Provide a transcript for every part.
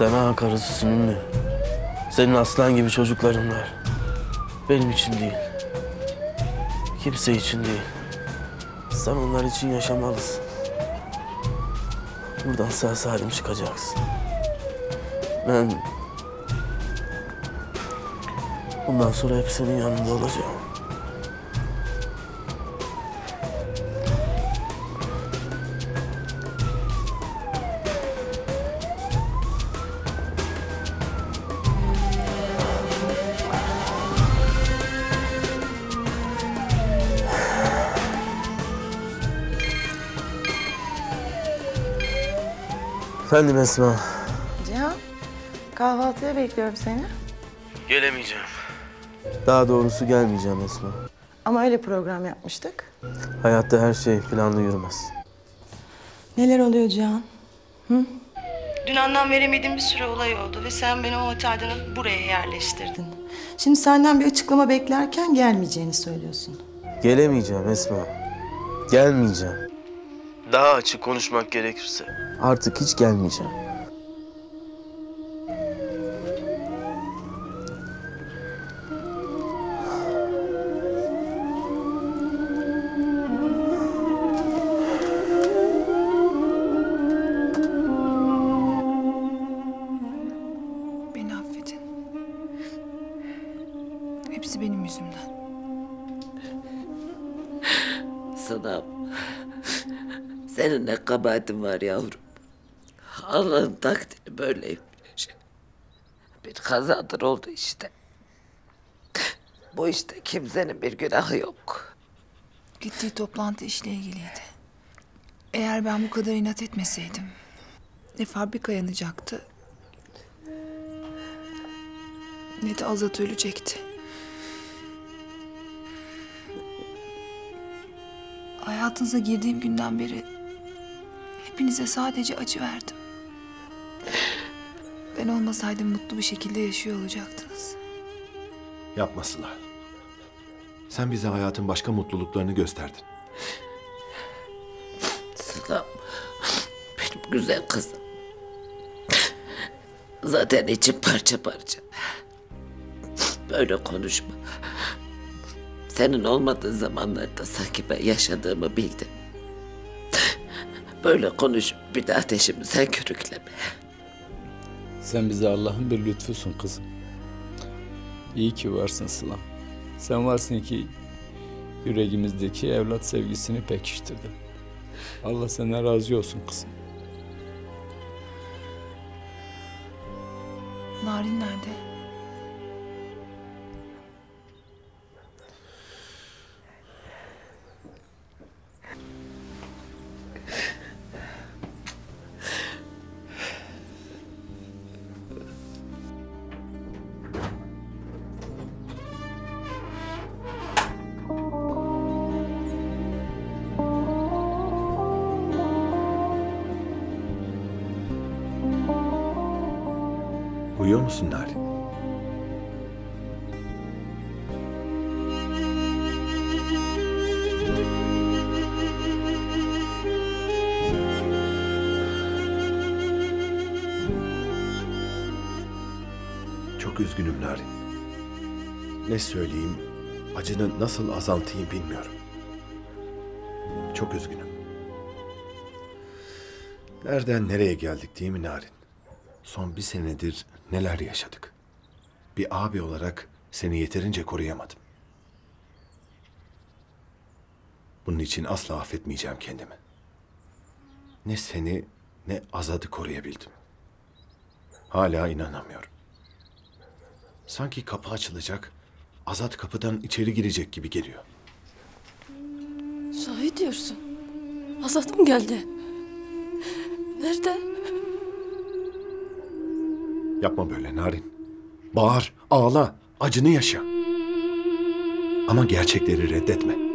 Sen ağa karısısın Ümmü. Senin aslan gibi çocukların var. Benim için değil. Kimse için değil. Sen onlar için yaşamalısın. Buradan sağ salim çıkacaksın. Ben... Bundan sonra hep senin yanında olacağım. Efendim Esma. Cihan, kahvaltıya bekliyorum seni. Gelemeyeceğim. Daha doğrusu gelmeyeceğim Esma. Ama öyle program yapmıştık. Hayatta her şey planlı yürümez. Neler oluyor Cihan? Hı? Dün anlam veremediğim bir sürü olay oldu ve sen beni o otelden alıp buraya yerleştirdin. Şimdi senden bir açıklama beklerken gelmeyeceğini söylüyorsun. Gelemeyeceğim Esma. Gelmeyeceğim. Daha açık konuşmak gerekirse. Artık hiç gelmeyeceğim. Beni affedin. Hepsi benim yüzümden. Sana senin ne kabahatin var yavrum. Allah'ın takdiri böyleymiş. Bir kazadır oldu işte. Bu işte kimsenin bir günahı yok. Gittiği toplantı işle ilgiliydi. Eğer ben bu kadar inat etmeseydim... ...ne fabrika yanacaktı... ...ne de Azat ölecekti. Hayatınıza girdiğim günden beri... ...hepinize sadece acı verdim. Ben olmasaydım mutlu bir şekilde yaşıyor olacaktınız. Yapma Sıla. Sen bize hayatın başka mutluluklarını gösterdin. Sılam. Benim güzel kızım. Zaten içim parça parça. Böyle konuşma. Senin olmadığın zamanlarda sanki ben yaşadığımı bildim. Böyle konuş bir de ateşimi sen körükleme. Sen bize Allah'ın bir lütfusun kızım. İyi ki varsın Sıla. Sen varsın ki yüreğimizdeki evlat sevgisini pekiştirdin. Allah senden razı olsun kızım. Narin nerede? Uyuyor musun Narin? Çok üzgünüm Narin. Ne söyleyeyim, acını nasıl azaltayım bilmiyorum. Çok üzgünüm. Nereden nereye geldik değil mi Narin? Son bir senedir neler yaşadık. Bir abi olarak seni yeterince koruyamadım. Bunun için asla affetmeyeceğim kendimi. Ne seni ne Azad'ı koruyabildim. Hala inanamıyorum. Sanki kapı açılacak, Azat kapıdan içeri girecek gibi geliyor. Sahi diyorsun. Azat'ım geldi. Nerede? Yapma böyle Narin. Bağır, ağla, acını yaşa. Ama gerçekleri reddetme.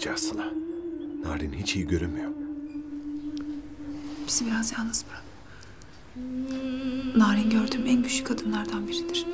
bakacağız Sıla. Narin hiç iyi görünmüyor. Bizi biraz yalnız bırak. Narin gördüğüm en güçlü kadınlardan biridir.